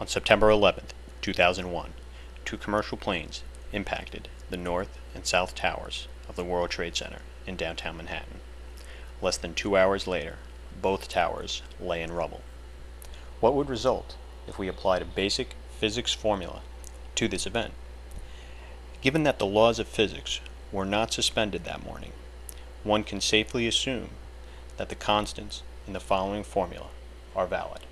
On September 11, 2001, two commercial planes impacted the north and south towers of the World Trade Center in downtown Manhattan. Less than two hours later, both towers lay in rubble. What would result if we applied a basic physics formula to this event? Given that the laws of physics were not suspended that morning, one can safely assume that the constants in the following formula are valid.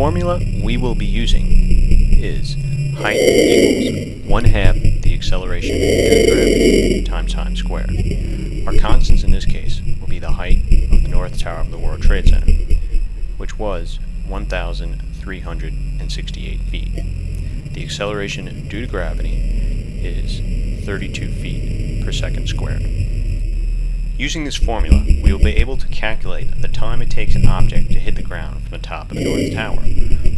Formula we will be using is height equals 1 half the acceleration due to gravity times time squared. Our constants in this case will be the height of the North Tower of the World Trade Center, which was 1,368 feet. The acceleration due to gravity is 32 feet per second squared. Using this formula, we will be able to calculate the time it takes an object to hit the ground from the top of the North Tower,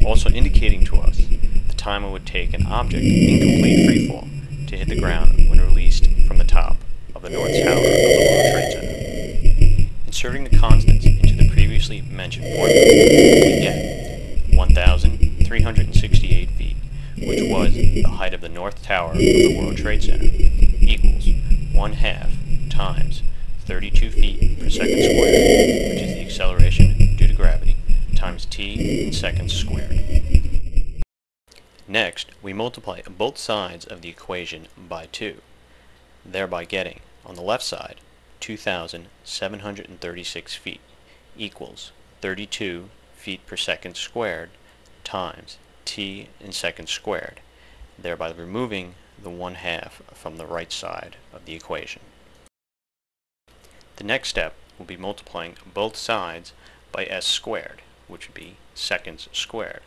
also indicating to us the time it would take an object in complete freefall to hit the ground when released from the top of the North Tower of the World Trade Center. Inserting the constants into the previously mentioned formula, we get 1,368 feet, which was the height of the North Tower of the World Trade Center, equals 1 half times 32 feet per second squared, which is the acceleration due to gravity, times t in seconds squared. Next, we multiply both sides of the equation by 2, thereby getting, on the left side, 2,736 feet equals 32 feet per second squared times t in seconds squared, thereby removing the 1 half from the right side of the equation. The next step will be multiplying both sides by s squared, which would be seconds squared,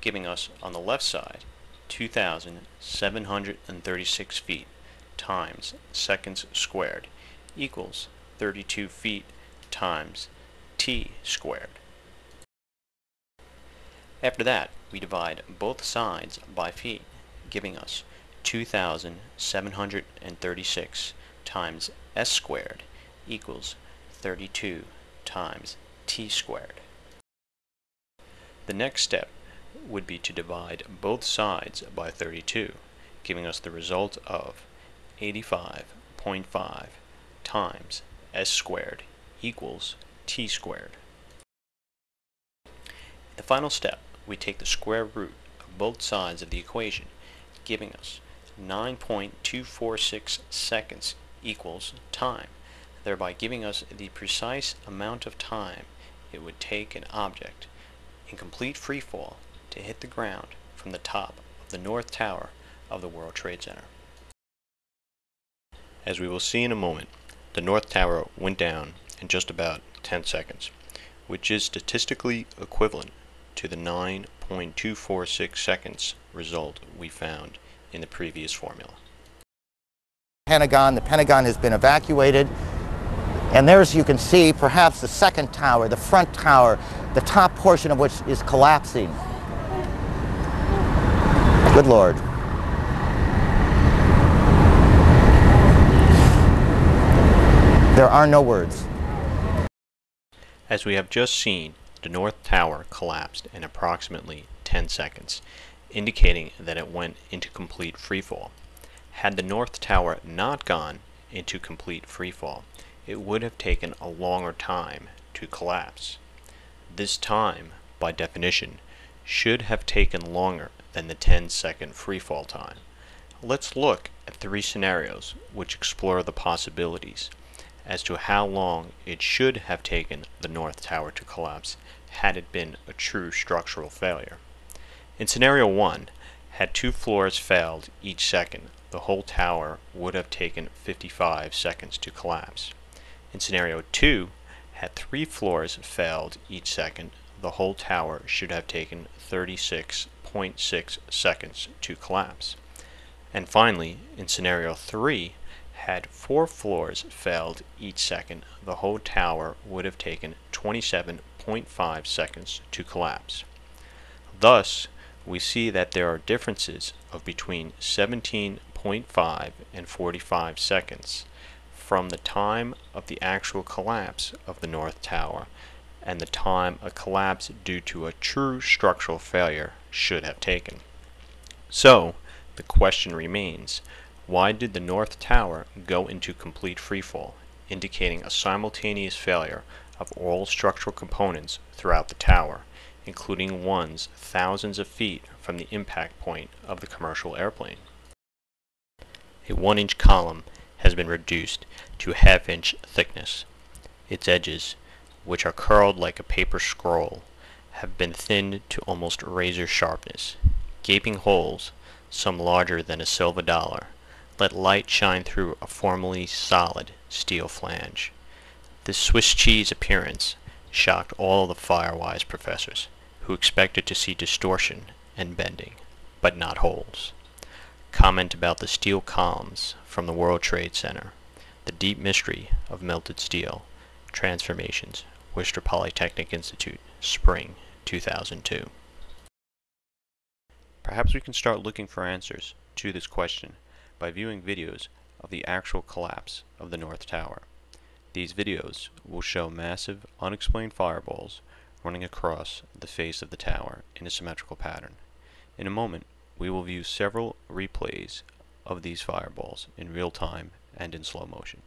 giving us on the left side 2,736 feet times seconds squared equals 32 feet times t squared. After that, we divide both sides by feet, giving us 2,736 times s squared equals 32 times t squared. The next step would be to divide both sides by 32, giving us the result of 85.5 times s squared equals t squared. In the final step, we take the square root of both sides of the equation, giving us 9.246 seconds equals time, thereby giving us the precise amount of time it would take an object in complete freefall to hit the ground from the top of the North Tower of the World Trade Center. As we will see in a moment, the North Tower went down in just about 10 seconds, which is statistically equivalent to the 9.246 seconds result we found in the previous formula. Pentagon. The Pentagon has been evacuated. And there, as you can see, perhaps the second tower, the front tower, the top portion of which is collapsing. Good Lord. There are no words. As we have just seen, the North Tower collapsed in approximately 10 seconds, indicating that it went into complete freefall. Had the North Tower not gone into complete freefall, it would have taken a longer time to collapse. This time, by definition, should have taken longer than the 10 second freefall time. Let's look at three scenarios which explore the possibilities as to how long it should have taken the North Tower to collapse had it been a true structural failure. In scenario 1, had two floors failed each second, the whole tower would have taken 55 seconds to collapse. In scenario 2, had three floors failed each second, the whole tower should have taken 36.6 seconds to collapse. And finally, in scenario 3, had four floors failed each second, the whole tower would have taken 27.5 seconds to collapse. Thus, we see that there are differences of between 17.5 and 45 seconds from the time of the actual collapse of the North Tower and the time a collapse due to a true structural failure should have taken. So, the question remains, why did the North Tower go into complete freefall, indicating a simultaneous failure of all structural components throughout the tower, including ones thousands of feet from the impact point of the commercial airplane? A 1-inch column has been reduced to half-inch thickness. Its edges, which are curled like a paper scroll, have been thinned to almost razor sharpness. Gaping holes, some larger than a silver dollar, let light shine through a formerly solid steel flange. This Swiss cheese appearance shocked all the Firewise professors, who expected to see distortion and bending, but not holes. Comment about the steel columns from the World Trade Center, the deep mystery of melted steel, transformations, Worcester Polytechnic Institute, spring 2002. Perhaps we can start looking for answers to this question by viewing videos of the actual collapse of the North Tower. These videos will show massive, unexplained fireballs running across the face of the tower in a symmetrical pattern. In a moment, we will view several replays of these fireballs in real time and in slow motion.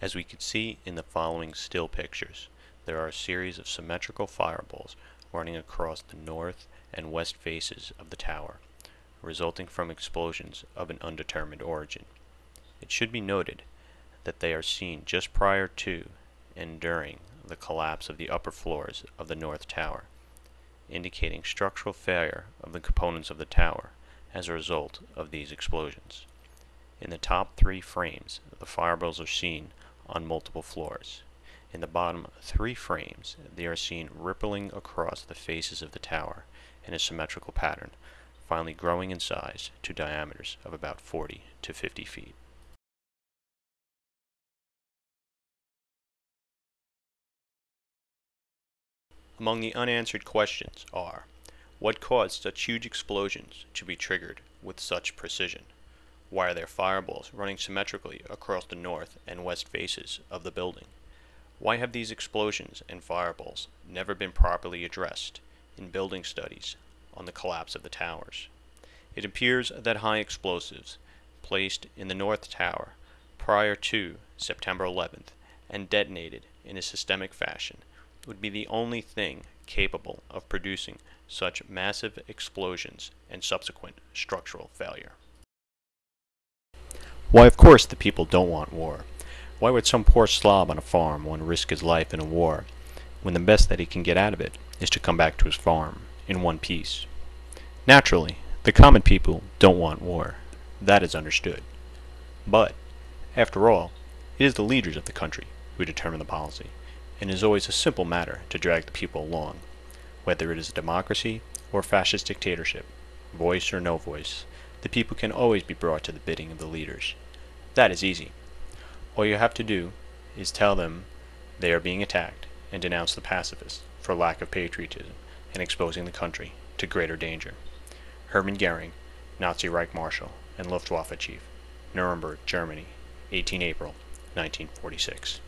As we can see in the following still pictures, there are a series of symmetrical fireballs running across the north and west faces of the tower, resulting from explosions of an undetermined origin. It should be noted that they are seen just prior to and during the collapse of the upper floors of the north tower, indicating structural failure of the components of the tower as a result of these explosions. In the top three frames, the fireballs are seen on multiple floors. In the bottom three frames, they are seen rippling across the faces of the tower in a symmetrical pattern, finally growing in size to diameters of about 40 to 50 feet. Among the unanswered questions are, what caused such huge explosions to be triggered with such precision? Why are there fireballs running symmetrically across the north and west faces of the building? Why have these explosions and fireballs never been properly addressed in building studies on the collapse of the towers? It appears that high explosives placed in the North Tower prior to September 11th and detonated in a systemic fashion would be the only thing capable of producing such massive explosions and subsequent structural failure. Why, of course, the people don't want war. Why would some poor slob on a farm want to risk his life in a war, when the best that he can get out of it is to come back to his farm in one piece? Naturally, the common people don't want war. That is understood. But, after all, it is the leaders of the country who determine the policy, and it is always a simple matter to drag the people along, whether it is a democracy or fascist dictatorship, voice or no voice the people can always be brought to the bidding of the leaders. That is easy. All you have to do is tell them they are being attacked and denounce the pacifists for lack of patriotism and exposing the country to greater danger. Hermann Goering, Nazi Reich Marshal and Luftwaffe Chief, Nuremberg, Germany, 18 April 1946.